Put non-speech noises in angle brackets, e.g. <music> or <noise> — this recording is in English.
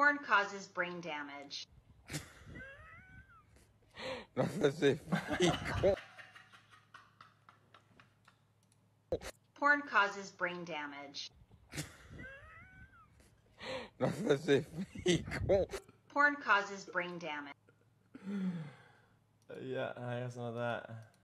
<laughs> Porn causes brain damage. <laughs> Not sé si. Porn causes brain damage. Not sé si. Porn causes brain damage. Yeah, I guess not that.